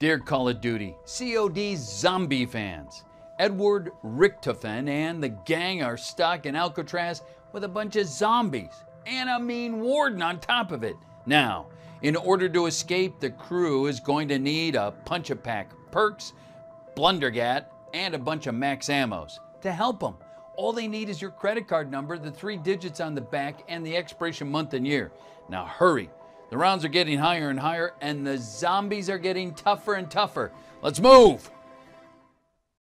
Dear Call of Duty, COD zombie fans, Edward Richtofen and the gang are stuck in Alcatraz with a bunch of zombies and a mean warden on top of it. Now, in order to escape, the crew is going to need a punch a pack perks, blundergat, and a bunch of max ammos to help them. All they need is your credit card number, the three digits on the back, and the expiration month and year. Now hurry. The rounds are getting higher and higher, and the zombies are getting tougher and tougher. Let's move!